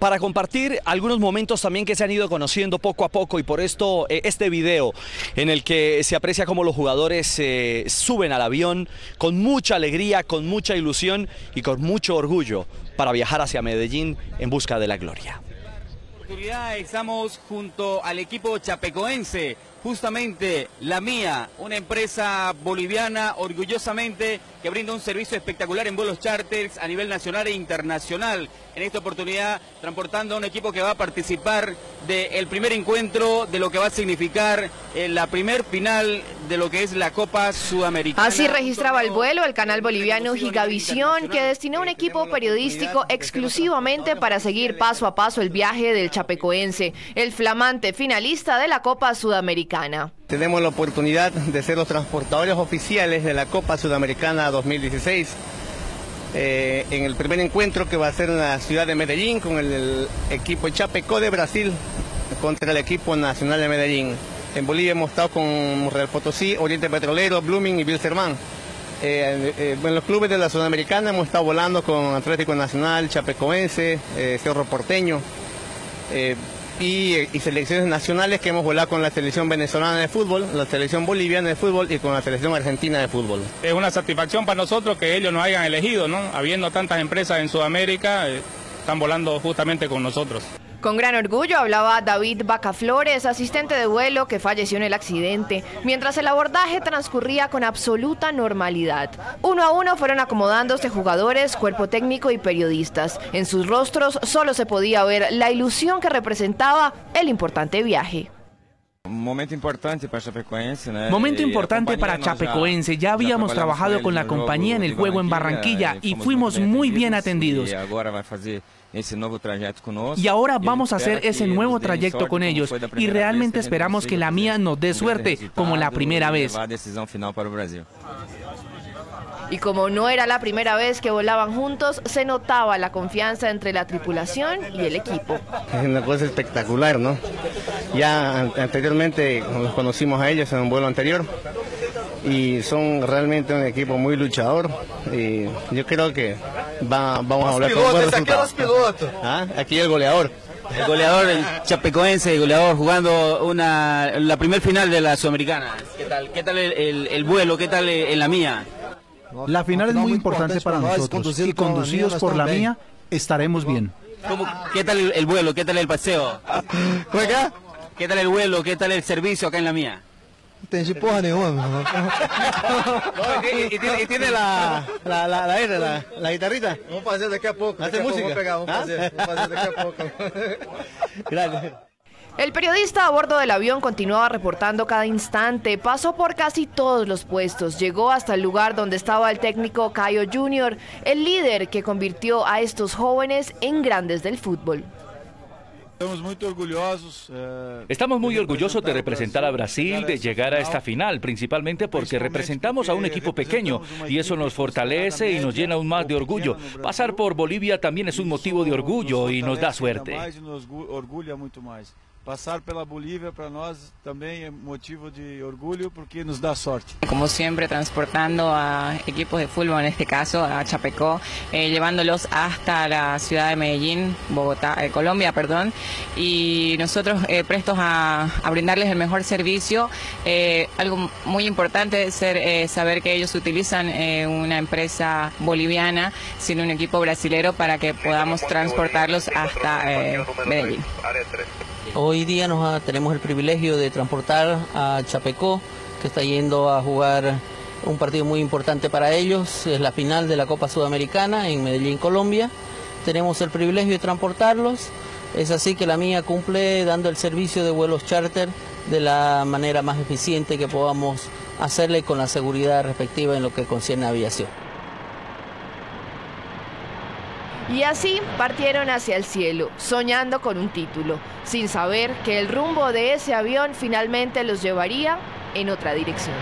para compartir algunos momentos también que se han ido conociendo poco a poco y por esto eh, este video en el que se aprecia cómo los jugadores eh, suben al avión con mucha alegría, con mucha ilusión y con mucho orgullo para viajar hacia Medellín en busca de la gloria. Estamos junto al equipo chapecoense, justamente la mía, una empresa boliviana orgullosamente que brinda un servicio espectacular en vuelos charters a nivel nacional e internacional. En esta oportunidad transportando a un equipo que va a participar del primer encuentro de lo que va a significar eh, la primer final de lo que es la Copa Sudamericana. Así registraba el vuelo el canal boliviano Gigavisión que destinó un equipo periodístico exclusivamente para seguir paso a paso el viaje del chapecoense, el flamante finalista de la Copa Sudamericana. Tenemos la oportunidad de ser los transportadores oficiales de la Copa Sudamericana 2016. Eh, en el primer encuentro que va a ser en la ciudad de Medellín con el, equipo Chapeco de Brasil contra el equipo nacional de Medellín. En Bolivia hemos estado con Real Potosí, Oriente Petrolero, Blooming y Bilsterman. Eh, eh, en los clubes de la Sudamericana hemos estado volando con Atlético Nacional, Chapecoense, Cerro Porteño y, selecciones nacionales que hemos volado con la selección venezolana de fútbol, la selección boliviana de fútbol y con la selección argentina de fútbol. Es una satisfacción para nosotros que ellos nos hayan elegido, ¿no? Habiendo tantas empresas en Sudamérica, eh, están volando justamente con nosotros. Con gran orgullo hablaba David Bacaflores, asistente de vuelo que falleció en el accidente, mientras el abordaje transcurría con absoluta normalidad. Uno a uno fueron acomodándose jugadores, cuerpo técnico y periodistas. En sus rostros solo se podía ver la ilusión que representaba el importante viaje. Momento importante para Chapecoense. Momento importante para Chapecoense. Ya habíamos trabajado con la compañía en el juego en Barranquilla y fuimos muy bien atendidos. Y ahora vamos a hacer ese nuevo trayecto con ellos y realmente esperamos que la mía nos dé suerte como la primera vez. Y como no era la primera vez que volaban juntos, se notaba la confianza entre la tripulación y el equipo. Es una cosa espectacular, ¿no? Ya anteriormente los conocimos a ellos en un vuelo anterior y son realmente un equipo muy luchador y yo creo que vamos a hablar con buenos resultados. ¿Ah? Aquí el goleador. El goleador, el chapecoense, el goleador jugando una, la primer final de la Sudamericana. ¿Qué tal, qué tal el, vuelo? ¿Qué tal en la mía? La final es muy importante para nosotros y conducidos por la mía estaremos bien. ¿Qué tal el, vuelo? ¿Qué tal el paseo? ¿Qué tal el vuelo? ¿Qué tal el servicio acá en la mía? Entendi porra nenhuma. y, tiene, y tiene la, la, la, la, R, la, la guitarrita. Vamos fazer daqui a pouco. Hace música. Vamos pegar, vamos fazer. Vamos fazer daqui a pouco. Gracias. El periodista a bordo del avión continuaba reportando cada instante, pasó por casi todos los puestos, llegó hasta el lugar donde estaba el técnico Cayo Jr., el líder que convirtió a estos jóvenes en grandes del fútbol. Eh, Estamos muy orgullosos de representar a Brasil, de llegar a esta final, principalmente porque representamos a un equipo pequeño y eso nos fortalece y nos llena aún más de orgullo. Pasar por Bolivia también es un motivo de orgullo y nos da suerte. Pasar pela Bolívia para nós também é motivo de orgulho porque nos da sorte. Como siempre, transportando a equipos de fútbol, en este caso a Chapecó, eh, llevándolos hasta la ciudad de Medellín, Bogotá, eh, Colombia, perdón, y nosotros eh, prestos a, a, brindarles el mejor servicio. Eh, algo muy importante es ser, eh, saber que ellos utilizan eh, una empresa boliviana, sin un equipo brasilero, para que podamos transportarlos hasta Medellín. Hoy día nos tenemos el privilegio de transportar a Chapecó, que está yendo a jugar un partido muy importante para ellos, es la final de la Copa Sudamericana en Medellín, Colombia. Tenemos el privilegio de transportarlos, es así que la mía cumple dando el servicio de vuelos charter de la manera más eficiente que podamos hacerle con la seguridad respectiva en lo que concierne a aviación. Y así partieron hacia el cielo, soñando con un título, sin saber que el rumbo de ese avión finalmente los llevaría en otra dirección.